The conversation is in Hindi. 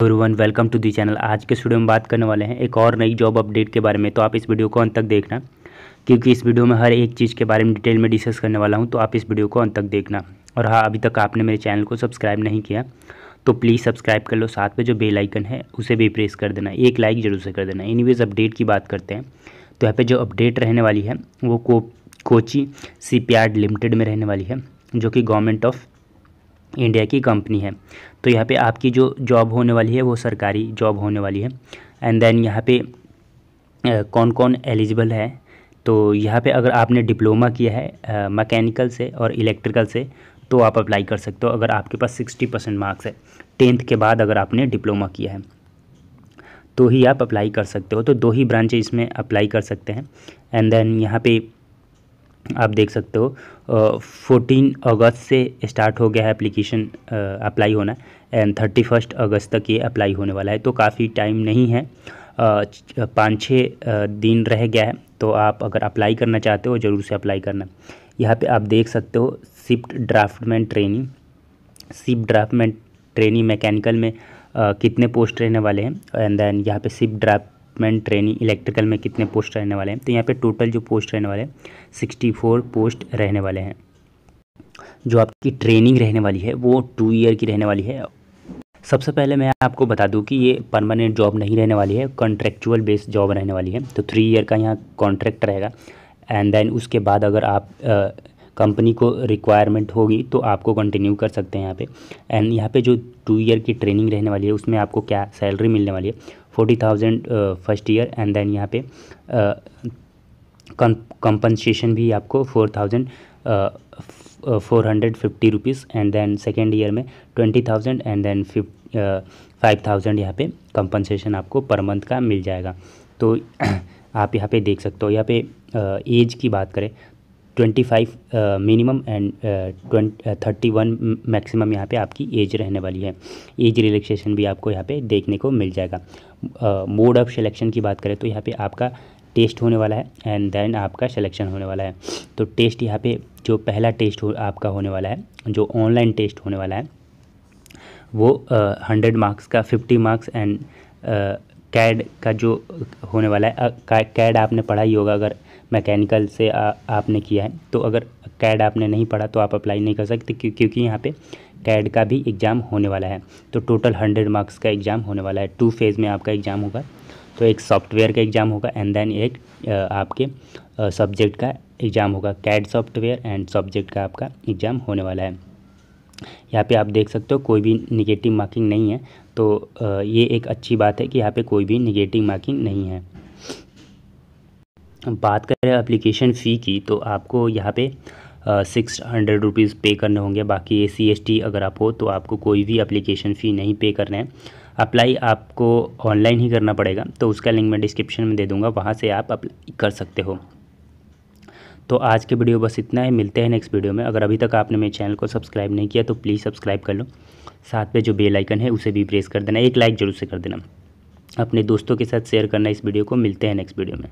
Everyone welcome to the channel आज के स्टूडियो में बात करने वाले हैं एक और नई जॉब अपडेट के बारे में। तो आप इस वीडियो को अंत तक देखना, क्योंकि इस वीडियो में हर एक चीज़ के बारे में डिटेल में डिस्कस करने वाला हूँ तो आप इस वीडियो को अंत तक देखना। और हाँ अभी तक आपने मेरे चैनल को सब्सक्राइब नहीं किया तो प्लीज़ सब्सक्राइब कर लो। साथ में जो बेल आइकन है, उसे भी प्रेस कर देना। एक लाइक ज़रूर से कर देना। एनीवेज अपडेट की बात करते हैं। तो यहाँ पर जो अपडेट रहने वाली है, वो को कोची सी लिमिटेड में रहने वाली है, जो कि गवर्नमेंट ऑफ़ इंडिया की कंपनी है। तो यहाँ पे आपकी जो जॉब होने वाली है, वो सरकारी जॉब होने वाली है। एंड देन यहाँ पे कौन कौन एलिजिबल है? तो यहाँ पे अगर आपने डिप्लोमा किया है मैकेनिकल से और इलेक्ट्रिकल से तो आप अप्लाई कर सकते हो अगर आपके पास सिक्सटी परसेंट मार्क्स है। टेंथ के बाद अगर आपने डिप्लोमा किया है तो ही आप अप्लाई कर सकते हो। तो दो ही ब्रांचें इसमें अप्लाई कर सकते हैं। एंड देन यहाँ पे आप देख सकते हो फोर्टीन अगस्त से स्टार्ट हो गया है एप्लीकेशन अप्लाई होना एंड थर्टी फ़र्स्ट अगस्त तक ये अप्लाई होने वाला है तो काफ़ी टाइम नहीं है। पाँच छः दिन रह गया है तो आप अगर अप्लाई करना चाहते हो ज़रूर से अप्लाई करना। यहाँ पे आप देख सकते हो shift draftman training shift draftman training mechanical में आ, कितने पोस्ट रहने वाले हैं एंड देन यहाँ पे shift draft man training electrical में कितने पोस्ट रहने वाले हैं? तो यहाँ पे टोटल जो पोस्ट रहने वाले हैं सिक्सटी फोर पोस्ट रहने वाले हैं। जो आपकी ट्रेनिंग रहने वाली है, वो टू ईयर की रहने वाली है। सबसे पहले मैं आपको बता दूँ कि ये परमानेंट जॉब नहीं रहने वाली है कॉन्ट्रेक्चुअल बेस्ड जॉब रहने वाली है। तो थ्री ईयर का यहाँ कॉन्ट्रैक्ट रहेगा। एंड देन उसके बाद अगर आप कंपनी को रिक्वायरमेंट होगी तो आपको कंटिन्यू कर सकते हैं यहाँ पे। एंड यहाँ पे जो टू ईयर की ट्रेनिंग रहने वाली है, उसमें आपको क्या सैलरी मिलने वाली है? Forty thousand first year and then यहाँ पे कंपनसेशन भी आपको four thousand four hundred fifty rupees and then second year में ट्वेंटी थाउज़ेंड एंड देन फिफ फाइव थाउज़ेंड यहाँ पे कंपनसेशन आपको पर मंथ का मिल जाएगा। तो आप यहाँ पे देख सकते हो, यहाँ पे एज की बात करें twenty five minimum and thirty one maximum यहाँ पे आपकी एज रहने वाली है। एज रिलैक्सेशन भी आपको यहाँ पे देखने को मिल जाएगा। मोड ऑफ़ सिलेक्शन की बात करें तो यहाँ पे आपका टेस्ट होने वाला है एंड देन आपका सिलेक्शन होने वाला है। तो टेस्ट यहाँ पे जो पहला टेस्ट हो, आपका होने वाला है जो ऑनलाइन टेस्ट होने वाला है वो हंड्रेड मार्क्स का फिफ्टी मार्क्स एंड कैड का जो होने वाला है कैड आपने पढ़ा ही होगा अगर मैकेनिकल से आ, आपने किया है तो अगर कैड आपने नहीं पढ़ा तो आप अप्लाई नहीं कर सकते क्यों क्योंकि यहाँ पे कैड का भी एग्ज़ाम होने वाला है। तो टोटल हंड्रेड मार्क्स का एग्ज़ाम होने वाला है। टू फ़ेज़ में आपका एग्ज़ाम होगा। तो एक सॉफ्टवेयर का एग्ज़ाम होगा एंड देन एक आपके सब्जेक्ट का एग्ज़ाम होगा। कैड सॉफ्टवेयर एंड सब्जेक्ट का आपका एग्ज़ाम होने वाला है। यहाँ पे आप देख सकते हो कोई भी निगेटिव मार्किंग नहीं है। तो ये एक अच्छी बात है कि यहाँ पे कोई भी निगेटिव मार्किंग नहीं है। बात करें एप्लीकेशन फ़ी की तो आपको यहाँ पे सिक्स हंड्रेड रुपीज़ पे करने होंगे। बाकी ए सी एस टी अगर आप हो तो आपको कोई भी एप्लीकेशन फ़ी नहीं पे करना है। अप्लाई आपको ऑनलाइन ही करना पड़ेगा तो उसका लिंक मैं डिस्क्रिप्शन में दे दूँगा, वहाँ से आप अप्लाई कर सकते हो। तो आज के वीडियो बस इतना ही। है मिलते हैं नेक्स्ट वीडियो में। अगर अभी तक आपने मेरे चैनल को सब्सक्राइब नहीं किया तो प्लीज़ सब्सक्राइब कर लो। साथ में जो बेल आइकन है, उसे भी प्रेस कर देना। एक लाइक ज़रूर से कर देना। अपने दोस्तों के साथ शेयर करना इस वीडियो को। मिलते हैं नेक्स्ट वीडियो में।